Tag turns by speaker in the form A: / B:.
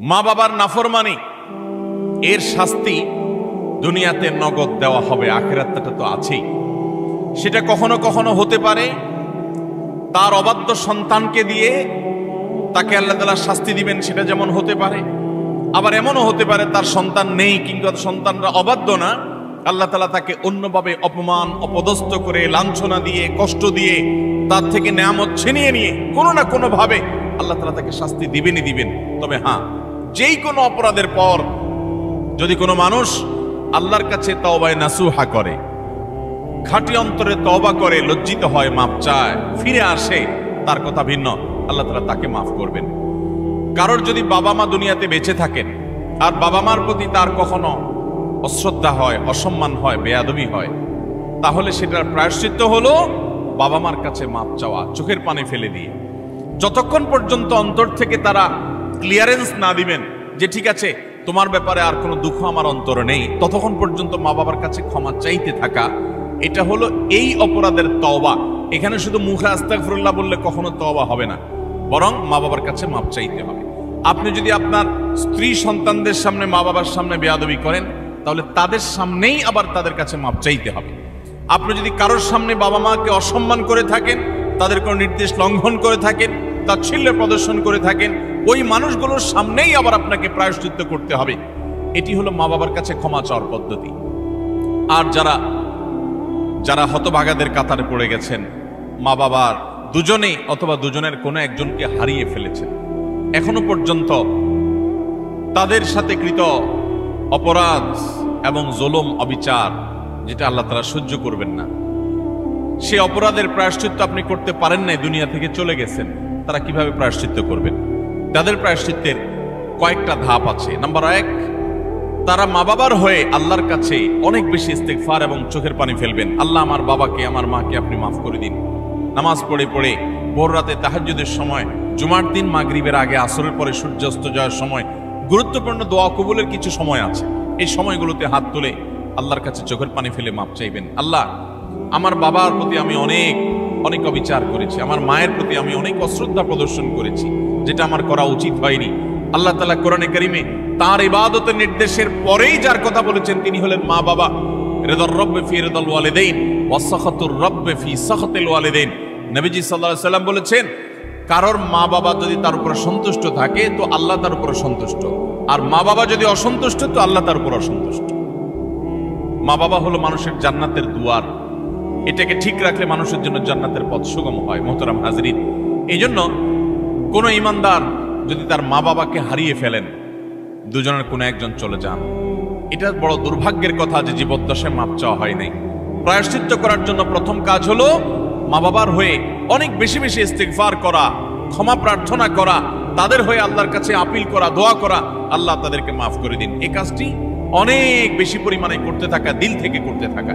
A: মা বাবার নাফরমানি, এর শাস্তি দুনিয়াতে নগদ দেওয়া হবে, আখেরাতটা তো আছেই। সেটা কখনো কখনো হতে পারে, তার অবাধ্য সন্তানকে দিয়ে তাকে আল্লাহ তালা শাস্তি দিবেন, সেটা যেমন হতে পারে। আবার এমনও হতে পারে, তার সন্তান নেই, কিংবা সন্তানরা অবাধ্য না। আল্লাহ তালা তাকে অন্যভাবে অপমান, অপদস্থ করে, লাঞ্ছনা দিয়ে, কষ্ট দিয়ে, তার থেকে নেয়ামত ছিনিয়ে নিয়ে কোনো না কোনোভাবে আল্লাহ তালা তাকে শাস্তি দিবেনই দিবেন। তবে হ্যাঁ যেই কোনো অপরাধের পর যদি কোনো মানুষ আল্লাহর কাছে তওবায় নাসুহা করে, খাঁটি অন্তরে তওবা করে, লজ্জিত হয়, মাপ চায়, ফিরে আসে, তার কথা ভিন্ন, আল্লাহ তালা তাকে মাফ করবেন। কারোর যদি বাবা মা দুনিয়াতে বেঁচে থাকেন, আর বাবা মার প্রতি তার কখনো অশ্রদ্ধা হয়, অসম্মান হয়, বেয়াদবি হয়, তাহলে সেটার প্রায়শ্চিত্ত হলো বাবা মার কাছে মাপ চাওয়া, চোখের পানে ফেলে দিয়ে। যতক্ষণ পর্যন্ত অন্তর থেকে তারা ক্লিয়ারেন্স না দিবেন, যে ঠিক আছে, তোমার ব্যাপারে আর কোনো দুঃখ আমার অন্তরে নেই, ততক্ষণ পর্যন্ত মা বাবার কাছে ক্ষমা চাইতে থাকা, এটা হলো এই অপরাধের তওবা। এখানে শুধু মুখে আস্তাগফিরুল্লাহ বললে কখনো তওবা হবে না, বরং মা বাবার কাছে মাপ চাইতে হবে। আপনি যদি আপনার স্ত্রী সন্তানদের সামনে মা বাবার সামনে বেয়াদবি করেন, তাহলে তাদের সামনেই আবার তাদের কাছে মাপ চাইতে হবে। আপনি যদি কারোর সামনে বাবা মাকে অসম্মান করে থাকেন, তাদের কোনো নির্দেশ লঙ্ঘন করে থাকেন তাচ্ছিল্য প্রদর্শন করে থাকেন ওই মানুষগুলোর সামনেই আবার আপনাকে প্রায়শ্চিত্ত করতে হবে। এটি হলো মা বাবার কাছে ক্ষমা চাওয়ার পদ্ধতি। আর যারা যারা হতভাগাদের কাতারে পড়ে গেছেন, মা বাবার দুজনেই অথবা দুজনের কোনো একজনকে হারিয়ে ফেলেছেন। এখনও পর্যন্ত তাদের সাথে কৃত অপরাধ এবং জোলম, অবিচার যেটা আল্লাহ তারা সহ্য করবেন না। সে অপরাধের প্রায়শ্চিত্ত আপনি করতে পারেন নাই, দুনিয়া থেকে চলে গেছেন, তারা কীভাবে প্রায়শ্চিত্ত করবেন? তাদের প্রায়শ্চিত্তের কয়েকটা ধাপ আছে। নাম্বার এক, তারা মা বাবার হয়ে আল্লাহর কাছে অনেক বেশি ইস্তেকফার এবং চোখের পানি ফেলবেন। আল্লাহ আমার বাবাকে, আমার মাকে আপনি মাফ করে দিন। নামাজ পড়ে পড়ে ভোর রাতে তাহাজ্জুদের সময়, জুমার দিন মাগরিবের আগে, আসরের পরে সূর্যাস্ত যাওয়ার সময় গুরুত্বপূর্ণ দোয়া কবুলের কিছু সময় আছে। এই সময়গুলোতে হাত তুলে আল্লাহর কাছে চোখের পানি ফেলে মাপ চাইবেন। আল্লাহ, আমার বাবার প্রতি আমি অনেক অনেক অবিচার করেছি। আমার মায়ের প্রতি আমি অনেক অশ্রদ্ধা প্রদর্শন করেছি, যেটা আমার করা উচিত হয়নি। আল্লাহ তালা কোরআনে করিমে তার ইবাদতের নির্দেশের পরেই যার কথা বলেছেন, তিনি হলেন মা বাবা রেদর রব্বে ফি রেদল ওয়ালিদাইন রব্বে ফি নবীজি আলাইহি সাল্লাম বলেছেন, কারোর মা বাবা যদি তার উপরে সন্তুষ্ট থাকে, তো আল্লাহ তার উপরে সন্তুষ্ট আর মা বাবা যদি অসন্তুষ্ট, তো আল্লাহ তার উপর অসন্তুষ্ট। মা বাবা হলো মানুষের জান্নাতের দুয়ার। এটাকে ঠিক রাখলে মানুষের জন্য জান্নাতের পথ সুগম হয়, মোহতরাম হাজরিন। এই জন্য কোনো ইমানদার যদি তার মা বাবাকে হারিয়ে ফেলেন, দুজনের কোনো একজন চলে যান। এটা বড় দুর্ভাগ্যের কথা যে জীবদ্দশায় মাপ চাওয়া হয় নাই। প্রায়শ্চিত্ত করার জন্য প্রথম কাজ হলো মা বাবার হয়ে অনেক বেশি বেশি ইস্তেগফার করা, ক্ষমা প্রার্থনা করা, তাদের হয়ে আল্লাহর কাছে আপিল করা, দোয়া করা, আল্লাহ তাদেরকে মাফ করে দিন। এই কাজটি অনেক বেশি পরিমাণে করতে থাকা, দিল থেকে করতে থাকা।